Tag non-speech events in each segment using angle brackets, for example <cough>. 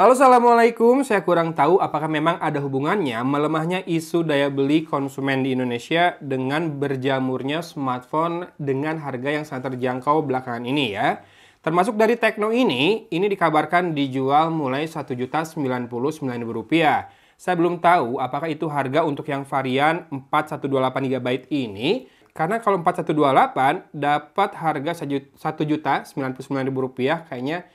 Halo Assalamualaikum, saya kurang tahu apakah memang ada hubungannya melemahnya isu daya beli konsumen di Indonesia dengan berjamurnya smartphone dengan harga yang sangat terjangkau belakangan ini ya. Termasuk dari Tekno ini, ini dikabarkan dijual mulai Rp1.099.000. Saya belum tahu apakah itu harga untuk yang varian 4128GB ini, karena kalau 4128 dapat harga Rp1.099.000 kayaknya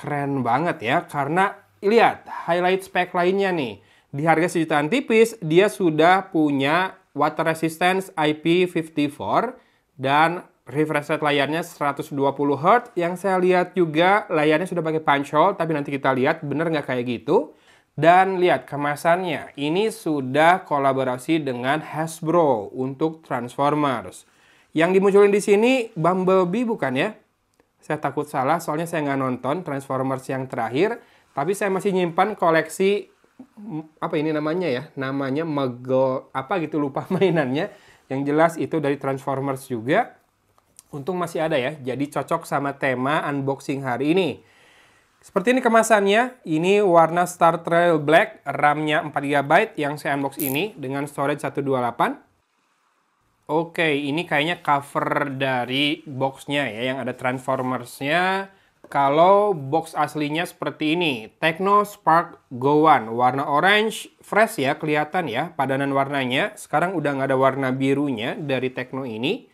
keren banget ya karena lihat highlight spek lainnya nih. Di harga sejutaan tipis dia sudah punya water resistance IP54 dan refresh rate layarnya 120 Hz yang saya lihat juga layarnya sudah pakai punch hole tapi nanti kita lihat bener nggak kayak gitu? Dan lihat kemasannya ini sudah kolaborasi dengan Hasbro untuk Transformers. Yang dimunculin di sini Bumblebee bukan ya saya takut salah soalnya saya nggak nonton Transformers yang terakhir, tapi saya masih nyimpan koleksi apa ini namanya ya? Namanya Mego apa gitu lupa <laughs> mainannya. Yang jelas itu dari Transformers juga. Untung masih ada ya. Jadi cocok sama tema unboxing hari ini. Seperti ini kemasannya. Ini warna Star Trail Black, RAM-nya 4GB yang saya unbox ini dengan storage 128. Oke, ini kayaknya cover dari boxnya ya, yang ada Transformers-nya. Kalau box aslinya seperti ini, Techno Spark Go One, warna orange, fresh ya, kelihatan ya, padanan warnanya. Sekarang udah nggak ada warna birunya dari Techno ini.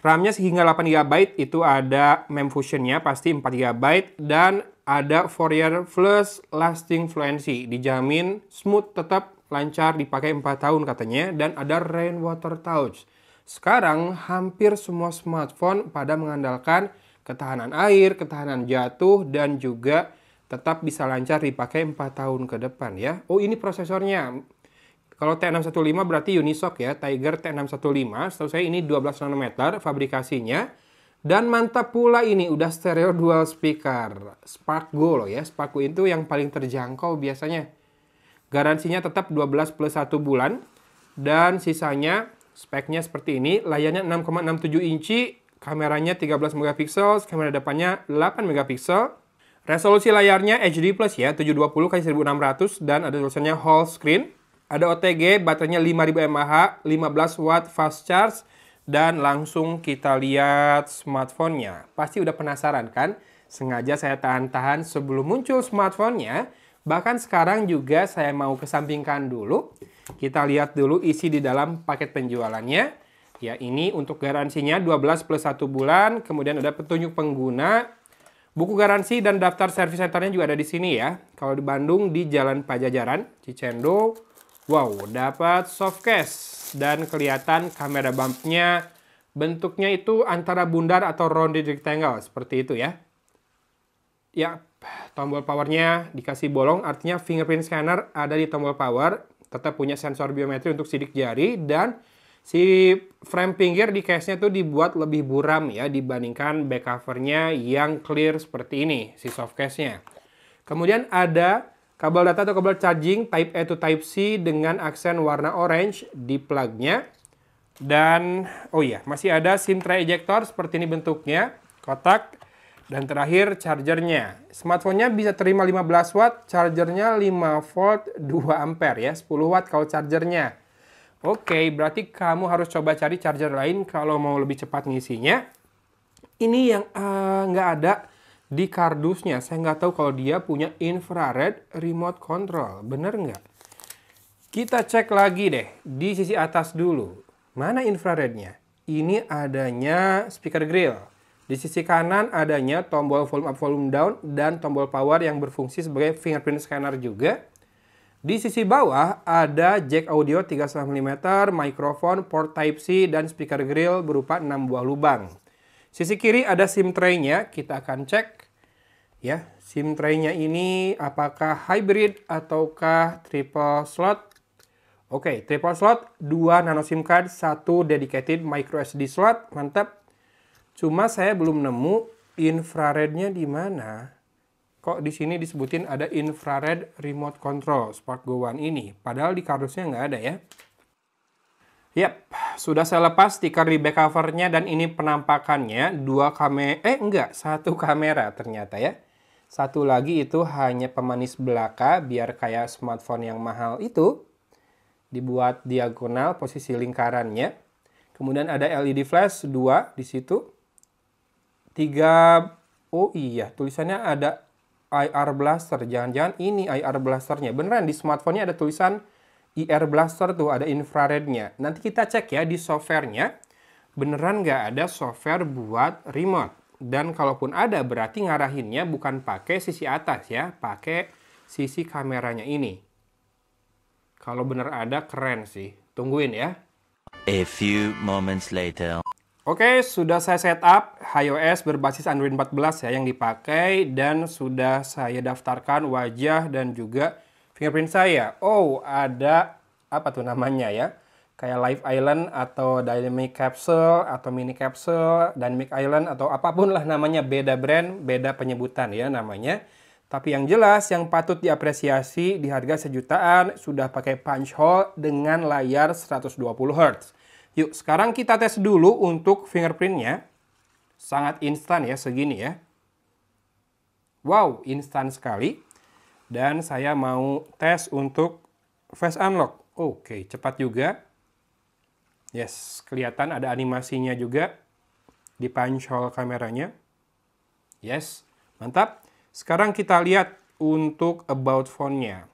RAM-nya sehingga 8GB, itu ada MEM Fusion-nya, pasti 4GB, dan ada Fourier Plus Lasting Fluency, dijamin smooth tetap lancar dipakai 4 tahun katanya dan ada rainwater touch. Sekarang hampir semua smartphone pada mengandalkan ketahanan air, ketahanan jatuh dan juga tetap bisa lancar dipakai 4 tahun ke depan ya. Oh ini prosesornya. Kalau T615 berarti Unisoc ya, Tiger T615. Setahu saya ini 12 nanometer fabrikasinya. Dan mantap pula ini udah stereo dual speaker. Spark Go loh ya. Spark Go itu yang paling terjangkau biasanya. Garansinya tetap 12 plus 1 bulan. Dan sisanya speknya seperti ini. Layarnya 6,67 inci. Kameranya 13 megapiksel. Kamera depannya 8 megapiksel. Resolusi layarnya HD plus ya. 720 x 1600 dan ada tulisannya whole screen. Ada OTG, baterainya 5000 mAh, 15 watt fast charge, dan langsung kita lihat smartphone-nya. Pasti udah penasaran kan? Sengaja saya tahan-tahan sebelum muncul smartphone-nya, Bahkan sekarang juga saya mau kesampingkan dulu. Kita lihat dulu isi di dalam paket penjualannya. Ya, ini untuk garansinya 12 plus 1 bulan. Kemudian ada petunjuk pengguna. Buku garansi dan daftar servis centernya juga ada di sini ya. Kalau di Bandung di Jalan Pajajaran, Cicendo. Wow, dapat soft case. Dan kelihatan kamera bumpnya bentuknya itu antara bundar atau rounded rectangle. Seperti itu ya. Ya, tombol powernya dikasih bolong, artinya fingerprint scanner ada di tombol power, tetap punya sensor biometri untuk sidik jari, dan si frame pinggir di case-nya tuh dibuat lebih buram ya dibandingkan back covernya yang clear seperti ini, si soft case-nya. Kemudian ada kabel data atau kabel charging Type A to Type C dengan aksen warna orange di plug-nya. Dan, oh iya, masih ada SIM tray ejector seperti ini bentuknya, kotak dan terakhir chargernya. Smartphone-nya bisa terima 15 watt, chargernya 5 volt 2 ampere ya, 10 watt kalau chargernya. Oke, berarti kamu harus coba cari charger lain kalau mau lebih cepat ngisinya. Ini yang uh, nggak ada di kardusnya. Saya nggak tahu kalau dia punya infrared remote control. Bener nggak? Kita cek lagi deh di sisi atas dulu. Mana infrarednya? Ini adanya speaker grill. Di sisi kanan adanya tombol volume up, volume down, dan tombol power yang berfungsi sebagai fingerprint scanner juga. Di sisi bawah ada jack audio 3,5 mm, mikrofon, port Type-C, dan speaker grill berupa 6 buah lubang. Sisi kiri ada SIM tray-nya, kita akan cek. Ya, SIM tray-nya ini apakah hybrid ataukah triple slot? Oke, triple slot, 2 nano SIM card, 1 dedicated micro SD slot, mantap. Cuma saya belum nemu infrarednya di mana. Kok di sini disebutin ada infrared remote control Spark Go One ini. Padahal di kardusnya nggak ada ya. Yap, sudah saya lepas stiker di back covernya dan ini penampakannya dua kamera, eh enggak, satu kamera ternyata ya. Satu lagi itu hanya pemanis belaka biar kayak smartphone yang mahal itu. Dibuat diagonal posisi lingkarannya. Kemudian ada LED flash 2 di situ. Tiga oh iya, tulisannya ada IR blaster. Jangan-jangan ini IR blasternya. Beneran di smartphone-nya ada tulisan IR blaster tuh, ada infrarednya. Nanti kita cek ya di softwarenya. Beneran nggak ada software buat remote. Dan kalaupun ada berarti ngarahinnya bukan pakai sisi atas ya, pakai sisi kameranya ini. Kalau bener ada keren sih. Tungguin ya. A few moments later. Oke, sudah saya setup iOS berbasis Android 14 ya yang dipakai dan sudah saya daftarkan wajah dan juga fingerprint saya. Oh, ada apa tuh namanya ya? kayak Live Island atau Dynamic Capsule atau Mini Capsule, Dynamic Island atau apa pun lah namanya beda brand, beda penyebutan ya namanya. Tapi yang jelas yang patut diapresiasi di harga sejutaan sudah pakai punch hole dengan layar 120 Hz. Yuk sekarang kita tes dulu untuk fingerprintnya. Sangat instan ya segini ya. Wow, instan sekali. Dan saya mau tes untuk face unlock. Oke, cepat juga. Yes, kelihatan ada animasinya juga di punch hole kameranya. Yes, mantap. Sekarang kita lihat untuk about phone-nya.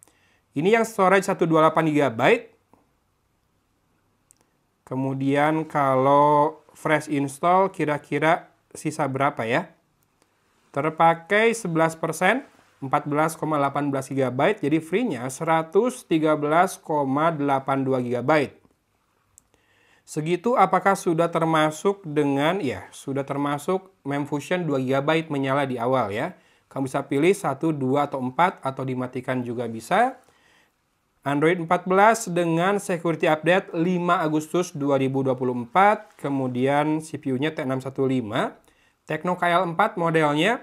Ini yang storage 128 GB. Kemudian kalau fresh install kira-kira sisa berapa ya? Terpakai 11%, 14,18 GB, jadi free-nya 113,82 GB. Segitu apakah sudah termasuk dengan, ya sudah termasuk Memfusion 2 GB menyala di awal ya. Kamu bisa pilih 1, 2, atau 4 atau dimatikan juga bisa. Android 14 dengan security update 5 Agustus 2024. Kemudian CPU-nya T615. Tecno KL4 modelnya.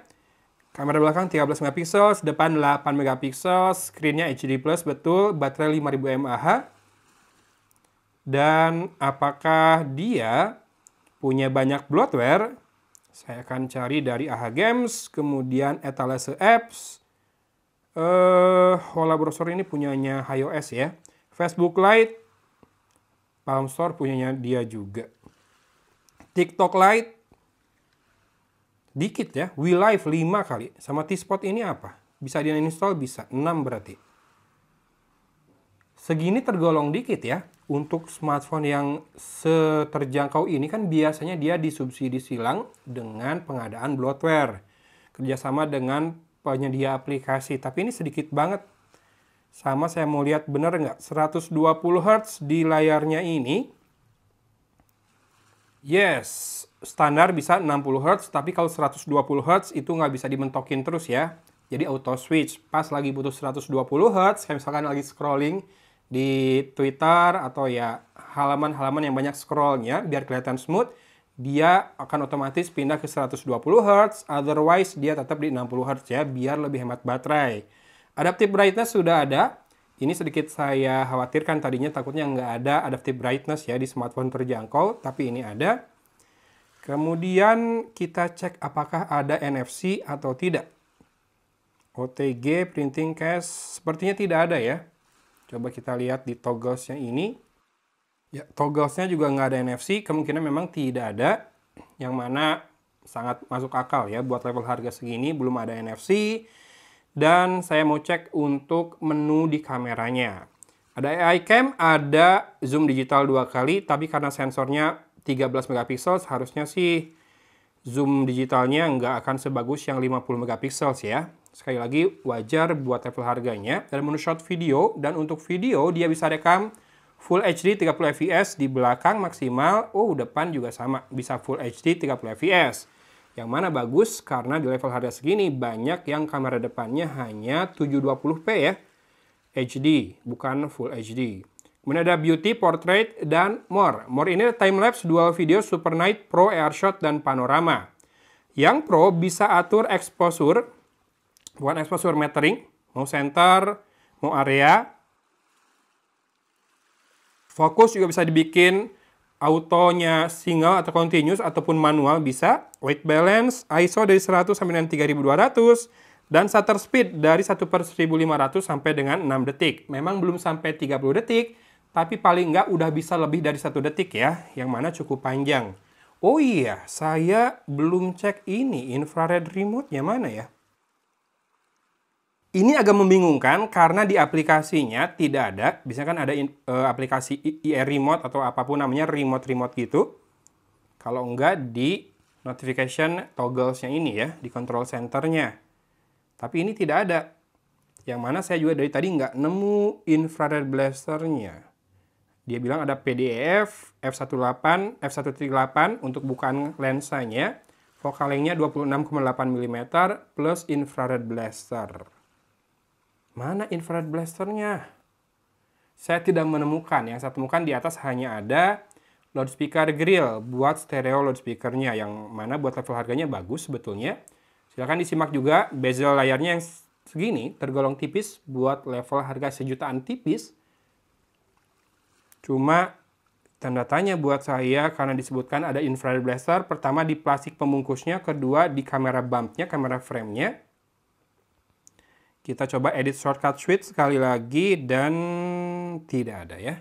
Kamera belakang 13 MP, depan 8 MP, screen-nya HD+, betul, baterai 5000 mAh dan apakah dia punya banyak bloatware? Saya akan cari dari AHA Games, kemudian etalase apps. Uh, Hola Browser ini punyanya iOS ya. Facebook Lite, Palm Store punyanya dia juga. TikTok Lite, dikit ya. We Live 5 kali. Sama T-Spot ini apa? Bisa di install? Bisa. 6 berarti. Segini tergolong dikit ya untuk smartphone yang seterjangkau ini kan biasanya dia disubsidi silang dengan pengadaan bloatware kerjasama dengan penyedia aplikasi tapi ini sedikit banget. Sama saya mau lihat bener nggak? 120 Hz di layarnya ini. Yes standar bisa 60 Hz tapi kalau 120 Hz itu nggak bisa dimentokin terus ya. Jadi auto switch. Pas lagi butuh 120 Hz kayak misalkan lagi scrolling di Twitter atau ya halaman-halaman yang banyak scrollnya biar kelihatan smooth, dia akan otomatis pindah ke 120 Hz, otherwise dia tetap di 60 Hz ya, biar lebih hemat baterai. Adaptive brightness sudah ada, ini sedikit saya khawatirkan tadinya takutnya nggak ada adaptive brightness ya di smartphone terjangkau, tapi ini ada. Kemudian kita cek apakah ada NFC atau tidak. OTG printing case sepertinya tidak ada ya. Coba kita lihat di togglesnya ini. Ya, togglesnya juga nggak ada NFC, kemungkinan memang tidak ada. Yang mana sangat masuk akal ya buat level harga segini belum ada NFC. Dan saya mau cek untuk menu di kameranya. Ada AI cam, ada zoom digital dua kali, tapi karena sensornya 13 megapiksel, harusnya sih zoom digitalnya nggak akan sebagus yang 50 megapiksel ya. Sekali lagi, wajar buat level harganya. Dan menu short video, dan untuk video dia bisa rekam Full HD 30 fps di belakang maksimal. Oh, depan juga sama, bisa Full HD 30 fps. Yang mana bagus karena di level harga segini banyak yang kamera depannya hanya 720p ya. HD, bukan Full HD. Kemudian ada Beauty, Portrait, dan More. More ini time-lapse dual video Super Night Pro Airshot dan Panorama. Yang Pro bisa atur exposure bukan exposure metering, mau center, mau area. Fokus juga bisa dibikin autonya single atau continuous ataupun manual bisa. White balance, ISO dari 100 sampai dengan 3200, Dan shutter speed dari 1 per 1500 sampai dengan 6 detik. Memang belum sampai 30 detik, tapi paling nggak udah bisa lebih dari satu detik ya, yang mana cukup panjang. Oh iya, saya belum cek ini infrared remote-nya mana ya? Ini agak membingungkan karena di aplikasinya tidak ada, bisa kan ada in, uh, aplikasi IR remote atau apa pun namanya remote-remote gitu. Kalau enggak di notification togglesnya ini ya, di control centernya. Tapi ini tidak ada. Yang mana saya juga dari tadi nggak nemu infrared blasternya. Dia bilang ada PDEF, f18, f1.8 untuk bukaan lensanya. Focal lengthnya 26,8 mm plus infrared blaster. Mana infrared blasternya? Saya tidak menemukan. Yang saya temukan di atas hanya ada loudspeaker grill buat stereo loudspeakernya yang mana buat level harganya bagus sebetulnya. Silahkan disimak juga bezel layarnya yang segini tergolong tipis buat level harga sejutaan tipis. Cuma tanda tanya buat saya karena disebutkan ada infrared blaster. Pertama di plastik pembungkusnya, kedua di kamera bumpnya, kamera framenya. Kita coba edit shortcut switch sekali lagi dan tidak ada ya.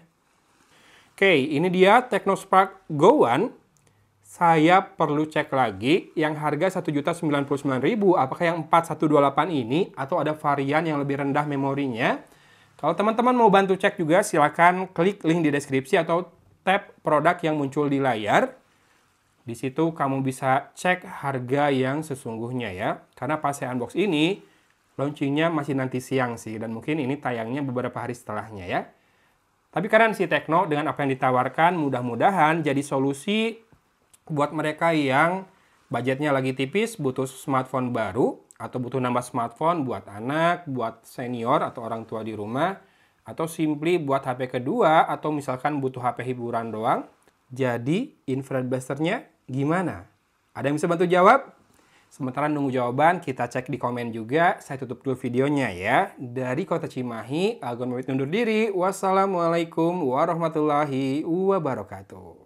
Oke, ini dia Technospark Go One. Saya perlu cek lagi yang harga 1.099.000 apakah yang 4128 ini atau ada varian yang lebih rendah memorinya. Kalau teman-teman mau bantu cek juga silakan klik link di deskripsi atau tab produk yang muncul di layar. Di situ kamu bisa cek harga yang sesungguhnya ya. Karena pas saya unbox ini, launchingnya masih nanti siang sih dan mungkin ini tayangnya beberapa hari setelahnya ya. Tapi keren sih Tekno dengan apa yang ditawarkan mudah-mudahan jadi solusi buat mereka yang budgetnya lagi tipis, butuh smartphone baru atau butuh nambah smartphone buat anak, buat senior atau orang tua di rumah atau simply buat HP kedua atau misalkan butuh HP hiburan doang. Jadi infrared blasternya gimana? Ada yang bisa bantu jawab? Sementara nunggu jawaban, kita cek di komen juga. Saya tutup dulu videonya ya. Dari Kota Cimahi, Agon Mewit undur diri. Wassalamualaikum warahmatullahi wabarakatuh.